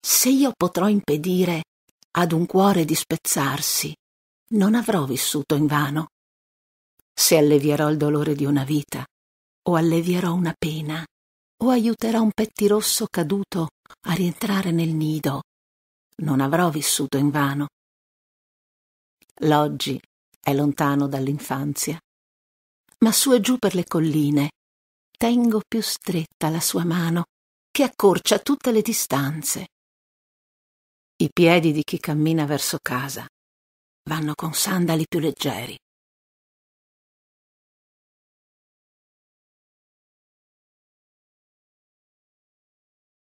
Se io potrò impedire ad un cuore di spezzarsi, non avrò vissuto invano. Se allevierò il dolore di una vita, o allevierò una pena, o aiuterò un pettirosso caduto a rientrare nel nido, non avrò vissuto invano. L'oggi è lontano dall'infanzia, ma su e giù per le colline tengo più stretta la sua mano che accorcia tutte le distanze. I piedi di chi cammina verso casa vanno con sandali più leggeri.